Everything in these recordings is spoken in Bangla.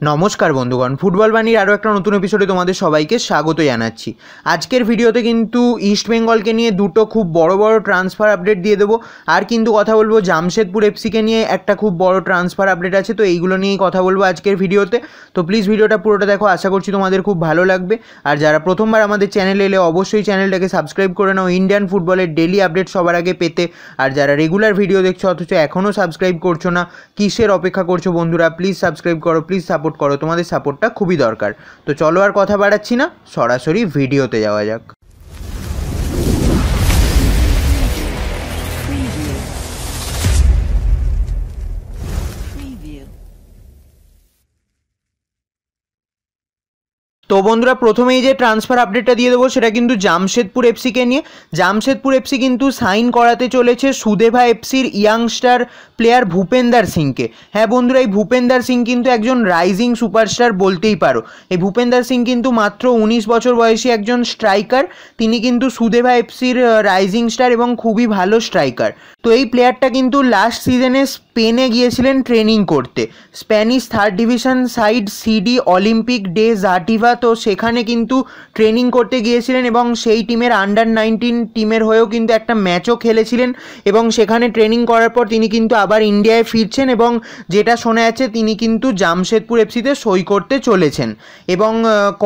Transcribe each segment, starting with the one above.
নমস্কার বন্ধুগণ, ফুটবল বাণীর আরও একটা নতুন এপিসোডে তোমাদের সবাইকে স্বাগত জানাচ্ছি। আজকের ভিডিওতে কিন্তু ইস্ট বেঙ্গলকে নিয়ে দুটো খুব বড় বড় ট্রান্সফার আপডেট দিয়ে দেবো। আর কিন্তু কথা বলব জামশেদপুর এফসিকে নিয়ে একটা খুব বড় ট্রান্সফার আপডেট আছে, তো এইগুলো নিয়েই কথা বলব আজকের ভিডিওতে। তো প্লিজ ভিডিওটা পুরোটা দেখো, আশা করছি তোমাদের খুব ভালো লাগবে। আর যারা প্রথমবার আমাদের চ্যানেলে এলে অবশ্যই চ্যানেলটাকে সাবস্ক্রাইব করে নাও ইন্ডিয়ান ফুটবলের ডেলি আপডেট সবার আগে পেতে। আর যারা রেগুলার ভিডিও দেখছ, অথচ এখনও সাবস্ক্রাইব করছ না, কিসের অপেক্ষা করছ বন্ধুরা প্লিজ সাবস্ক্রাইব করো প্লিজ সাপোর্ট করো, তোমাদের সাপোর্টটা খুবই দরকার। তো চলো আর কথা বাড়াচ্ছি না, সরাসরি ভিডিওতে যাওয়া যাক। তো বন্ধুরা, প্রথমেই যে ট্রান্সফার আপডেটটা দিয়ে দেবো, সেটা কিন্তু জামশেদপুর এফসিকে নিয়ে। জামশেদপুর এফসি কিন্তু সাইন করাতে চলেছে সুদেভা এফসির ইয়াংস্টার প্লেয়ার ভূপেন্দার সিংকে। হ্যাঁ বন্ধুরা, এই ভূপেন্দার সিং কিন্তু একজন রাইজিং সুপারস্টার বলতেই পারো। এই ভূপেন্দার সিং কিন্তু মাত্র উনিশ বছর বয়সী একজন স্ট্রাইকার তিনি কিন্তু সুদেভা এফসির রাইজিং স্টার এবং খুবই ভালো স্ট্রাইকার তো এই প্লেয়ারটা কিন্তু লাস্ট সিজনে স্পেনে গিয়েছিলেন ট্রেনিং করতে। Spanish third division side CD Olimpic de Xativa তো সেখানে কিন্তু ট্রেনিং করতে গিয়েছিলেন এবং সেই টিমের আন্ডার নাইনটিন টিমের হয়েও কিন্তু একটা ম্যাচও খেলেছিলেন এবং সেখানে ট্রেনিং করার পর তিনি কিন্তু আবার ইন্ডিয়ায় ফিরছেন এবং যেটা শোনা যাচ্ছে তিনি কিন্তু জামশেদপুর এফসিতে সই করতে চলেছেন। এবং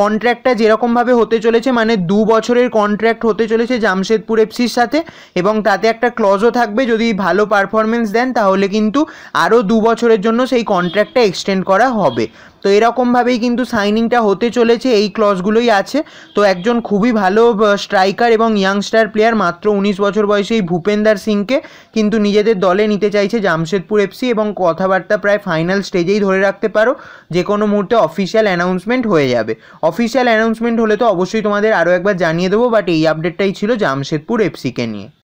কন্ট্র্যাক্টটা যেরকমভাবে হতে চলেছে মানে দু বছরের কন্ট্র্যাক্ট হতে চলেছে জামশেদপুর এফসির সাথে এবং তাতে একটা ক্লজও থাকবে। যদি ভালো পারফরমেন্স দেন, তাহলে কিন্তু আরও দু বছরের জন্য সেই কন্ট্র্যাক্টটা এক্সটেন্ড করা হবে। তো এরকমভাবেই কিন্তু সাইনিংটা হতে চলেছে, এই ক্লজগুলোই আছে। তো একজন খুবই ভালো স্ট্রাইকার এবং ইয়াংস্টার প্লেয়ার মাত্র উনিশ বছর বয়সে এই ভূপেন্দার সিংকে কিন্তু নিজেদের দলে নিতে চাইছে জামশেদপুর এফসি এবং কথাবার্তা প্রায় ফাইনাল স্টেজেই ধরে রাখতে পারো। যে কোনো মুহূর্তে অফিসিয়াল অ্যানাউন্সমেন্ট হয়ে যাবে। অফিসিয়াল অ্যানাউন্সমেন্ট হলে তো অবশ্যই তোমাদের আরও একবার জানিয়ে দেবো বাট এই আপডেটটাই ছিল জামশেদপুর এফসিকে নিয়ে।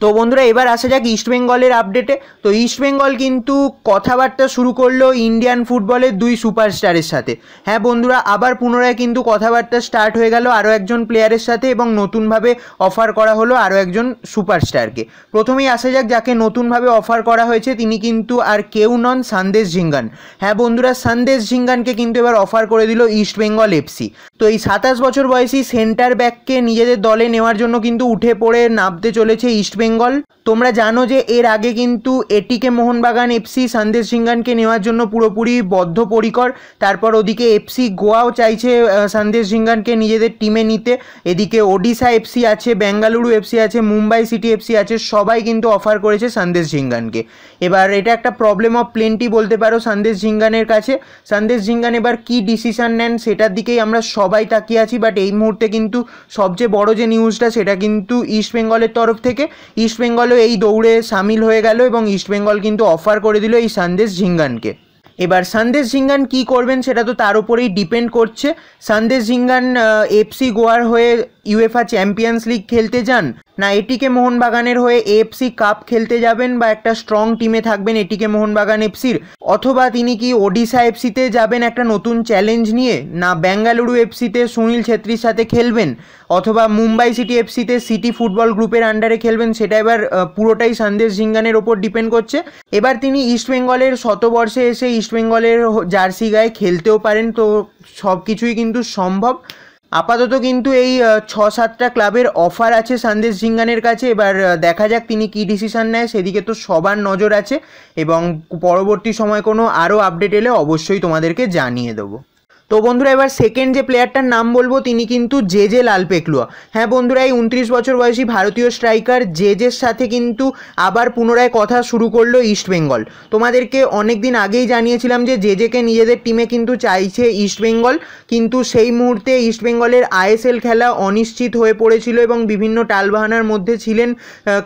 তো বন্ধুরা, এবার আসা যাক ইস্টবেঙ্গলের আপডেটে তো ইস্টবেঙ্গল কিন্তু কথাবার্তা শুরু করল ইন্ডিয়ান ফুটবলের দুই সুপারস্টারের সাথে। হ্যাঁ বন্ধুরা, আবার পুনরায় কিন্তু কথাবার্তা স্টার্ট হয়ে গেল আরও একজন প্লেয়ারের সাথে এবং নতুনভাবে অফার করা হলো আরও একজন সুপারস্টারকে প্রথমেই আসা যাক যাকে নতুনভাবে অফার করা হয়েছে, তিনি কিন্তু আর কেউ নন সন্দেশ ঝিঙ্গান হ্যাঁ বন্ধুরা সন্দেশ ঝিঙ্গানকে কিন্তু এবার অফার করে দিল ইস্টবেঙ্গল এফসি তো এই সাতাশ বছর বয়সী সেন্টার ব্যাককে নিজেদের দলে নেওয়ার জন্য কিন্তু উঠে পড়ে নামতে চলেছে ইস্টবেঙ্গল বেঙ্গল তোমরা জানো যে এর আগে কিন্তু এটিকে মোহনবাগান, এফসি, সন্দেশ সিংগানকে নেওয়ার জন্য পুরোপুরি বদ্ধপরিকর। তারপর ওদিকে এফসি গোয়াও চাইছে সন্দেশ সিংগানকে নিজেদের টিমে নিতে। এদিকে ওডিশা এফসি আছে, বেঙ্গালুরু এফসি আছে, মুম্বাই সিটি এফসি আছে, সবাই কিন্তু অফার করেছে সন্দেশ ঝিঙ্গানকে এবার এটা একটা প্রবলেম অফ প্লেন্টি বলতে পারো সন্দেশ ঝিঙ্গানের কাছে। সন্দেশ ঝিঙ্গান এবার কী ডিসিশন নেন সেটার দিকেই আমরা সবাই তাকিয়ে আছি বাট এই মুহূর্তে কিন্তু সবচেয়ে বড় যে নিউজটা সেটা কিন্তু ইস্ট বেঙ্গলের তরফ থেকে। ইস্টবেঙ্গলও এই দৌড়ে সামিল হয়ে গেল এবং ইস্টবেঙ্গল কিন্তু অফার করে দিল এই সন্দেশ ঝিঙ্গানকে এবার সন্দেশ ঝিঙ্গান কী করবেন সেটা তো তার উপরেই ডিপেন্ড করছে। সন্দেশ ঝিঙ্গান এফসি গোয়ার হয়ে ইউএফা চ্যাম্পিয়ন্স লিগ খেলতে যান? না, এটিকে মোহনবাগানের হয়ে এফসি কাপ খেলতে যাবেন বা একটা স্ট্রং টিমে থাকবেন এটিকে মোহনবাগান এফসির অথবা তিনি কি ওডিশা এফসিতে যাবেন একটা নতুন চ্যালেঞ্জ নিয়ে? না বেঙ্গালুরু এফসিতে সুনীল ছেত্রীর সাথে খেলবেন? অথবা মুম্বাই সিটি এফসিতে সিটি ফুটবল গ্রুপের আন্ডারে খেলবেন? সেটা এবার পুরোটাই সন্দেশ ঝিঙ্গানের ওপর ডিপেন্ড করছে। এবার তিনি ইস্টবেঙ্গলের শতবর্ষে এসে ইস্টবেঙ্গলের জার্সি গায়ে খেলতেও পারেন। তো সব কিছুই কিন্তু সম্ভব। আপাতত কিন্তু এই ছ সাতটা ক্লাবের অফার আছে সন্দেশ ঝিঙ্গানের কাছে। এবার দেখা যাক তিনি কী ডিসিশান নেয়। সেদিকে তো সবার নজর আছে এবং পরবর্তী সময় কোনো আরও আপডেট এলে অবশ্যই তোমাদেরকে জানিয়ে দেবো। তো বন্ধুরা, এবার সেকেন্ড যে প্লেয়ারটার নাম বলব, তিনি কিন্তু জে জে লালপেকলুয়া। হ্যাঁ বন্ধুরা, এই উনত্রিশ বছর বয়সী ভারতীয় স্ট্রাইকার জে জের সাথে কিন্তু আবার পুনরায় কথা শুরু করল ইস্টবেঙ্গল তোমাদেরকে অনেক দিন আগেই জানিয়েছিলাম যে জে জেকে নিজেদের টিমে কিন্তু চাইছে ইস্টবেঙ্গল কিন্তু সেই মুহূর্তে ইস্টবেঙ্গলের আইএসএল খেলা অনিশ্চিত হয়ে পড়েছিল এবং বিভিন্ন টালবাহানার মধ্যে ছিলেন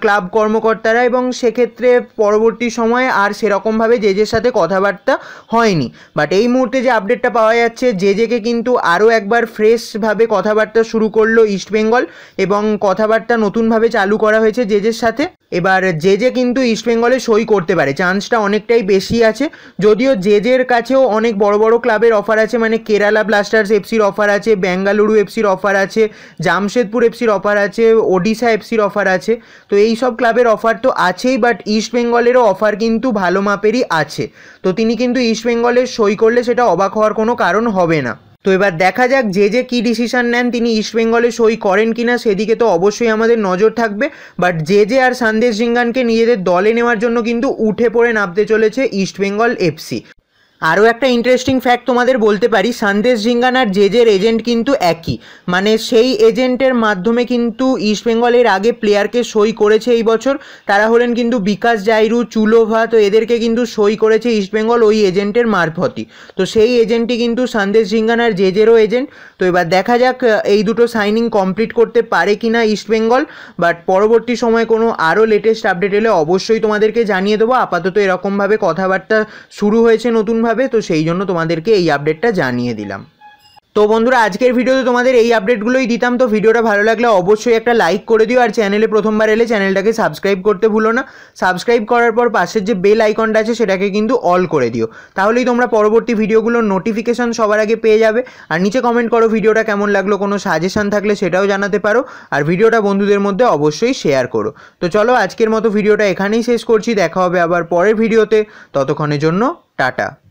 ক্লাব কর্মকর্তারা এবং সেক্ষেত্রে পরবর্তী সময়ে আর সেরকমভাবে জে জের সাথে কথাবার্তা হয়নি। বাট এই মুহূর্তে যে আপডেটটা পাওয়া যাচ্ছে জে জেকে কিন্তু আরও একবার ফ্রেশভাবে কথাবার্তা শুরু করল ইস্টবেঙ্গল এবং কথাবার্তা নতুনভাবে চালু করা হয়েছে জেজের সাথে। এবার যে যে কিন্তু ইস্টবেঙ্গলে সই করতে পারে। চান্সটা অনেকটাই বেশি আছে। যদিও যে জের কাছেও অনেক বড় বড় ক্লাবের অফার আছে মানে কেরালা ব্লাস্টার্স এফসির অফার আছে বেঙ্গালুরু এফসির অফার আছে জামশেদপুর এফসির অফার আছে ওডিশা এফসির অফার আছে। তো এই সব ক্লাবের অফার তো আছেই বাট ইস্ট বেঙ্গলেরও অফার কিন্তু ভালো মাপেরই আছে। তো তিনি কিন্তু ইস্ট বেঙ্গলের সই করলে সেটা অবাক হওয়ার কোনো কারণ হবে না। তো এবার দেখা যাক যে যে কী ডিসিশন নেন তিনি ইস্টবেঙ্গলে সই করেন কি না সেদিকে তো অবশ্যই আমাদের নজর থাকবে। বাট যে যে আর সন্দেশ জিঙ্গানকে নিজেদের দলে নেওয়ার জন্য কিন্তু উঠে পড়ে নামতে চলেছে ইস্টবেঙ্গল এফসি আরও একটা ইন্টারেস্টিং ফ্যাক্ট তোমাদের বলতে পারি, সন্দেশ জিঙ্গান আর জেজের এজেন্ট কিন্তু একই। মানে সেই এজেন্টের মাধ্যমে কিন্তু ইস্টবেঙ্গলের আগে প্লেয়ারকে সই করেছে এই বছর। তারা হলেন কিন্তু বিকাশ জাইরু চুলোভা তো এদেরকে কিন্তু সই করেছে ইস্টবেঙ্গল ওই এজেন্টের মারফতই। তো সেই এজেন্টই কিন্তু সন্দেশ জিঙ্গান আর জেজেরও এজেন্ট তো এবার দেখা যাক এই দুটো সাইনিং কমপ্লিট করতে পারে কি না ইস্টবেঙ্গল বাট পরবর্তী সময়ে কোনো আরও লেটেস্ট আপডেট এলে অবশ্যই তোমাদেরকে জানিয়ে দেবো। আপাতত এরকমভাবে কথাবার্তা শুরু হয়েছে নতুনভাবে। তো সেই জন্য তোমাদেরকে এই আপডেটটা জানিয়ে দিলাম। তো বন্ধুরা, আজকের ভিডিওতে তোমাদের এই আপডেটগুলোই দিতাম, তো ভিডিওটা ভালো লাগলে অবশ্যই একটা লাইক করে দিও, আর চ্যানেলে প্রথমবার এলে চ্যানেলটাকে সাবস্ক্রাইব করতে ভুলো না। সাবস্ক্রাইব করার পর পাশের যে বেল আইকনটা আছে, সেটাকে কিন্তু অল করে দিও। তাহলেই তোমরা পরবর্তী ভিডিওগুলোর নোটিফিকেশন সবার আগে পেয়ে যাবে। আর নিচে কমেন্ট করো ভিডিওটা কেমন লাগল, কোনো সাজেশন থাকলে সেটাও জানাতে পারো। আর ভিডিওটা বন্ধুদের মধ্যে অবশ্যই শেয়ার করো। তো চলো, আজকের মতো ভিডিওটা এখানেই শেষ করছি, দেখা হবে আবার পরের ভিডিওতে ততক্ষণের জন্য, টাটা।